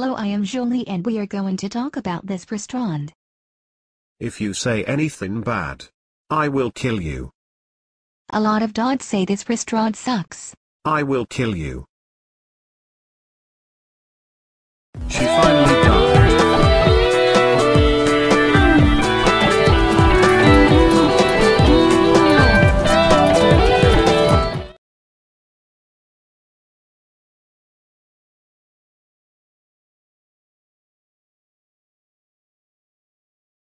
Hello, I am Julie and we are going to talk about this restaurant. If you say anything bad, I will kill you. A lot of dogs say this restaurant sucks. I will kill you.